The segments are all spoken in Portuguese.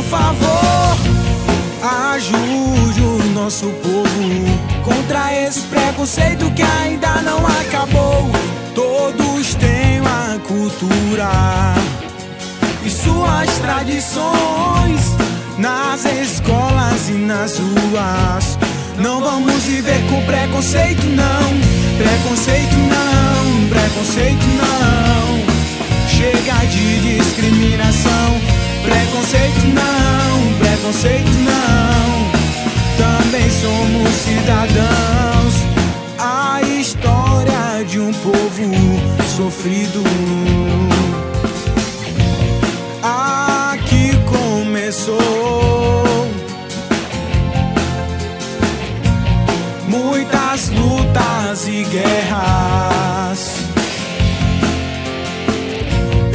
por favor, ajude o nosso povo contra esse preconceito que ainda não acabou. Todos têm uma cultura e suas tradições nas escolas e nas ruas. Não vamos viver com preconceito, não. Preconceito, não. Preconceito não, preconceito não. Também somos cidadãos. A história de um povo sofrido. Aqui começou. Muitas lutas e guerras.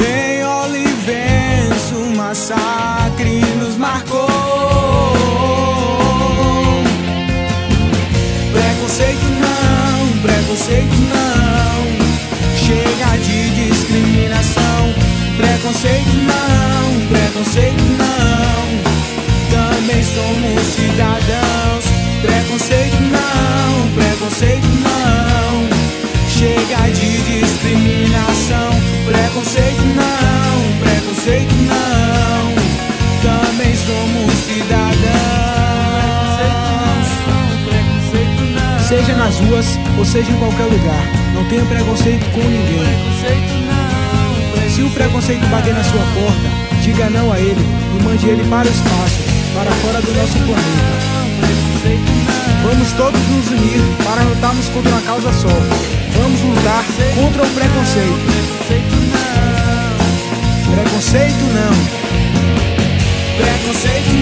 Em Olivença, o massacre Preconceito não, preconceito não. Chega de discriminação. Preconceito não, preconceito não. Também somos cidadãos. Seja nas ruas ou seja em qualquer lugar, não tenha preconceito com ninguém. Se o preconceito bater na sua porta, diga não a ele e mande ele para o espaço, para fora do nosso planeta. Vamos todos nos unir para lutarmos contra uma causa só. Vamos lutar contra o preconceito. Preconceito não. Preconceito.